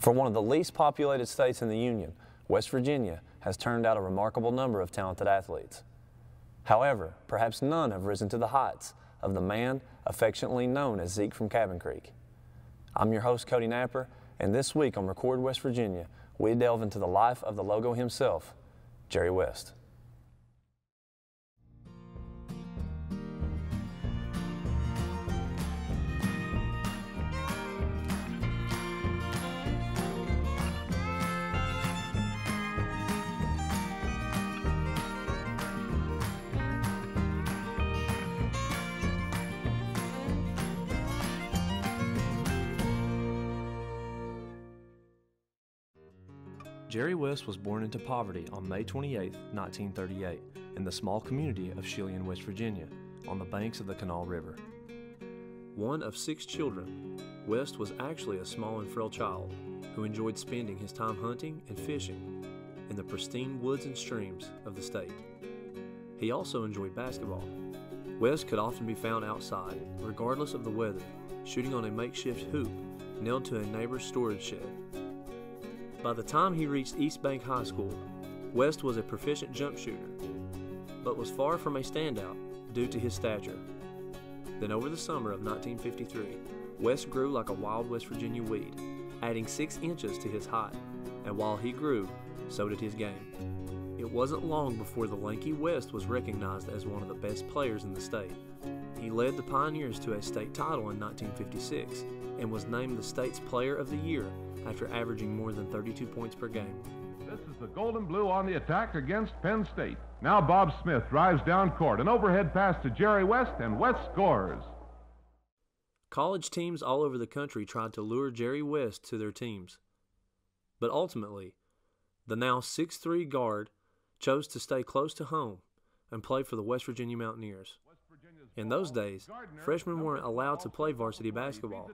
For one of the least populated states in the Union, West Virginia has turned out a remarkable number of talented athletes. However, perhaps none have risen to the heights of the man affectionately known as Zeke from Cabin Creek. I'm your host, Cody Napper, and this week on Record West Virginia, we delve into the life of the logo himself, Jerry West. Jerry West was born into poverty on May 28, 1938, in the small community of Chelyan, West Virginia, on the banks of the Kanawha River. One of six children, West was actually a small and frail child who enjoyed spending his time hunting and fishing in the pristine woods and streams of the state. He also enjoyed basketball. West could often be found outside, regardless of the weather, shooting on a makeshift hoop nailed to a neighbor's storage shed by the time he reached East Bank High School, West was a proficient jump shooter, but was far from a standout due to his stature. Then, over the summer of 1953, West grew like a wild West Virginia weed, adding six inches to his height, and while he grew, so did his game. It wasn't long before the lanky West was recognized as one of the best players in the state. He led the Pioneers to a state title in 1956 and was named the state's Player of the Year after averaging more than 32 points per game. This is the Golden Blue on the attack against Penn State. Now Bob Smith drives down court. An overhead pass to Jerry West, and West scores. College teams all over the country tried to lure Jerry West to their teams. But ultimately, the now 6'3 guard chose to stay close to home and play for the West Virginia Mountaineers. In those days, freshmen weren't allowed to play varsity basketball,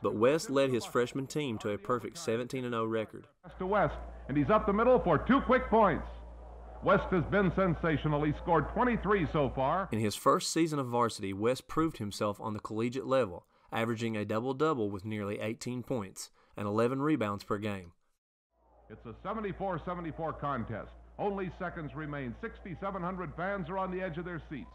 but West led his freshman team to a perfect 17 0 record. To West, and he's up the middle for two quick points. West has been sensational. He scored 23 so far. In his first season of varsity, West proved himself on the collegiate level, averaging a double double with nearly 18 points and 11 rebounds per game. It's a 74 74 contest. Only seconds remain. 6,700 fans are on the edge of their seats.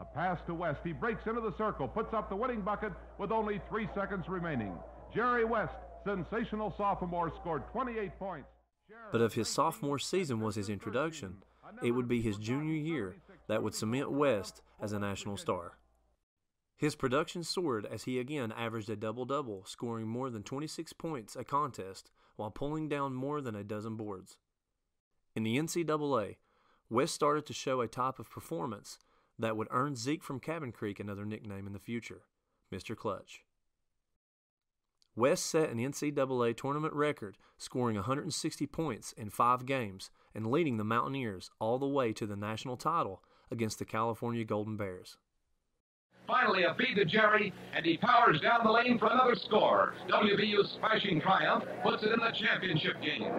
A pass to West. He breaks into the circle, puts up the winning bucket with only three seconds remaining. Jerry West, sensational sophomore, scored 28 points. But if his sophomore season was his introduction, it would be his junior year that would cement West as a national star. His production soared as he again averaged a double double, scoring more than 26 points a contest while pulling down more than a dozen boards. In the NCAA, West started to show a type of performance that would earn Zeke from Cabin Creek another nickname in the future, Mr. Clutch. West set an NCAA tournament record, scoring 160 points in five games and leading the Mountaineers all the way to the national title against the California Golden Bears. Finally, a feed to Jerry, and he powers down the lane for another score. WVU's smashing triumph puts it in the championship game.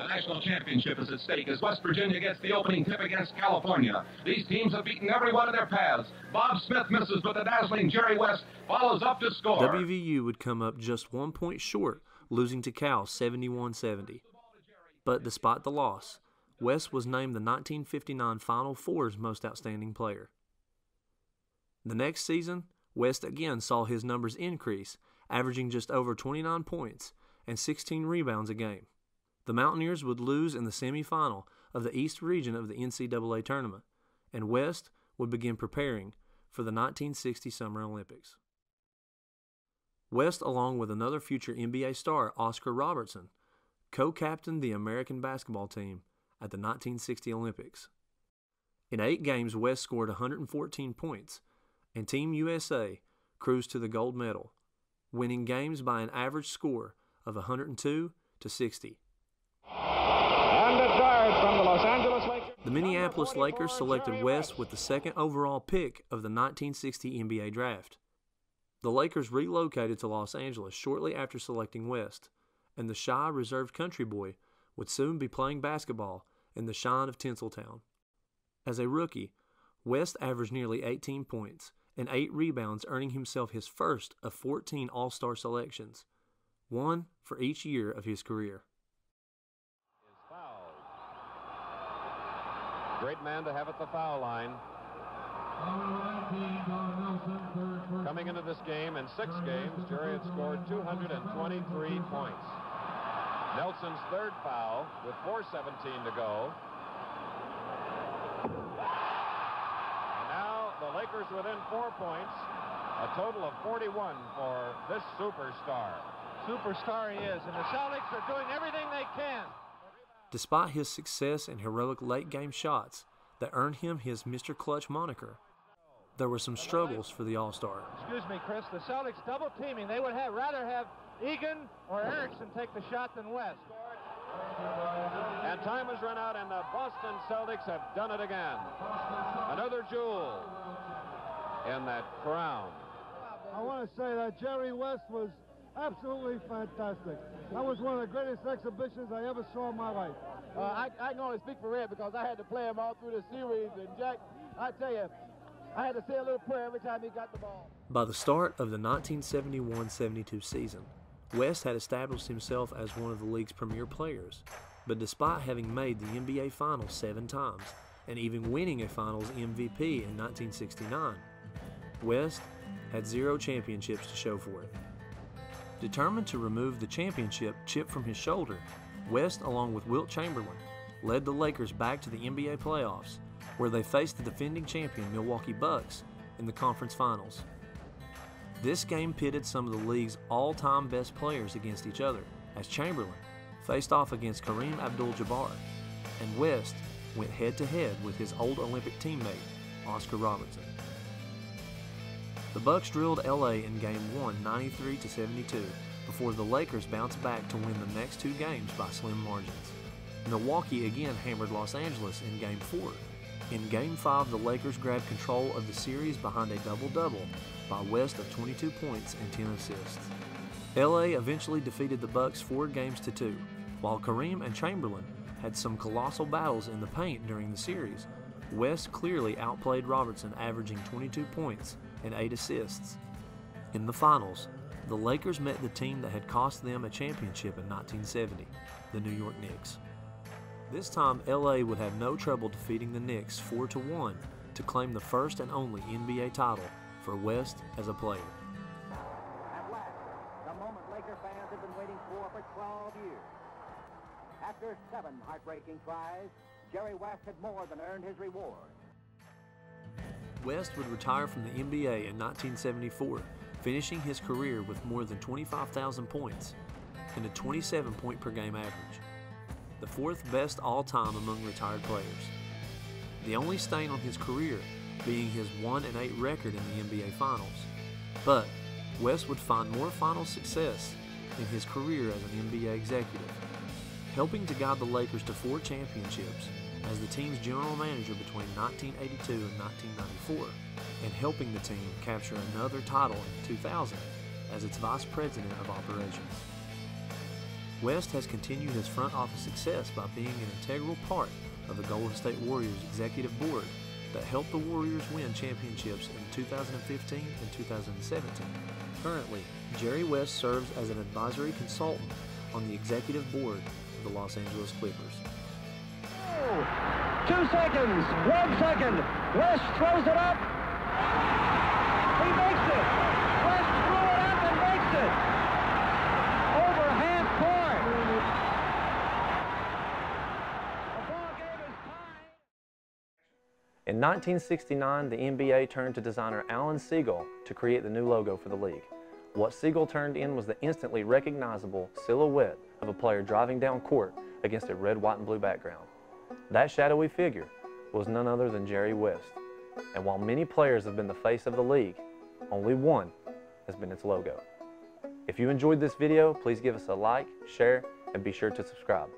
The national championship is at stake as West Virginia gets the opening tip against California. These teams have beaten every one of their paths. Bob Smith misses, but the dazzling Jerry West follows up to score. WVU would come up just one point short, losing to Cal 71 70. But despite the loss, West was named the 1959 Final Four's most outstanding player. The next season, West again saw his numbers increase, averaging just over 29 points and 16 rebounds a game the Mountaineers would lose in the semifinal of the East region of the NCAA tournament, and West would begin preparing for the 1960 Summer Olympics. West, along with another future NBA star, Oscar Robertson, co captained the American basketball team at the 1960 Olympics. In eight games, West scored 114 points, and Team USA cruised to the gold medal, winning games by an average score of 102 to 60. And a dart from the Minneapolis Lakers selected West with the second overall pick of the 1960 NBA draft. The Lakers relocated to Los Angeles shortly after selecting West, and the shy, reserved country boy would soon be playing basketball in the shine of Tinseltown. As a rookie, West averaged nearly 18 points and 8 rebounds, earning himself his first of 14 All Star selections. one for each year of his career. Great man to have at the foul line. Coming into this game, in six games, Jerry had scored 223 points. Nelson's third foul with 4.17 to go. And now the Lakers within four points. A total of 41 for this superstar. Superstar he is, and the Celtics are doing everything they can. Despite his success and heroic late game shots that earned him his Mr. Clutch moniker, there were some struggles for the All Star. Excuse me, Chris. The Celtics double teaming. They would have rather have Egan or Erickson take the shot than West. And time has run out, and the Boston Celtics have done it again. Another jewel in that crown. I want to say that Jerry West was absolutely fantastic. That was one of the greatest exhibitions I ever saw in my life. Uh, I, I can only speak for Red because I had to play him all through the series. And Jack, I tell you, I had to say a little prayer every time he got the ball. By the start of the 1971-72 season, West had established himself as one of the league's premier players. But despite having made the NBA Finals seven times and even winning a Finals MVP in 1969, West had zero championships to show for it. Determined to remove the championship chip from his shoulder, West, along with Wilt Chamberlain, led the Lakers back to the NBA playoffs, where they faced the defending champion Milwaukee Bucks in the conference finals. This game pitted some of the league's all time best players against each other, as Chamberlain faced off against Kareem Abdul Jabbar, and West went head to head with his old Olympic teammate, Oscar Robertson. The Bucks drilled LA in game 1 93 to 72 before the Lakers bounced back to win the next two games by slim margins. Milwaukee again hammered Los Angeles in game 4. In game 5, the Lakers grabbed control of the series behind a double-double by West of 22 points and 10 assists. LA eventually defeated the Bucks 4 games to 2, while Kareem and Chamberlain had some colossal battles in the paint during the series. West clearly outplayed Robertson averaging 22 points and 8 assists. In the finals, the Lakers met the team that had cost them a championship in 1970, the New York Knicks. This time, LA would have no trouble defeating the Knicks 4 1 to claim the first and only NBA title for West as a player. At last, the moment Laker fans have been waiting for for 12 years. After seven heartbreaking tries, Jerry West had more than earned his reward. West would retire from the NBA in 1974, finishing his career with more than 25,000 points and a 27 point per game average, the fourth best all time among retired players. The only stain on his career being his 1 and 8 record in the NBA Finals. But West would find more final success in his career as an NBA executive, helping to guide the Lakers to four championships as the team's general manager between 1982 and 1994 and helping the team capture another title in 2000 as its vice president of operations. West has continued his front office success by being an integral part of the Golden State Warriors executive board that helped the Warriors win championships in 2015 and 2017. Currently, Jerry West serves as an advisory consultant on the executive board of the Los Angeles Clippers. Two seconds, one second. West throws it up. He makes it. West threw it up and makes it. Over half court. The ball game is tied. In 1969, the NBA turned to designer Alan Siegel to create the new logo for the league. What Siegel turned in was the instantly recognizable silhouette of a player driving down court against a red, white, and blue background. That shadowy figure was none other than Jerry West. And while many players have been the face of the league, only one has been its logo. If you enjoyed this video, please give us a like, share, and be sure to subscribe.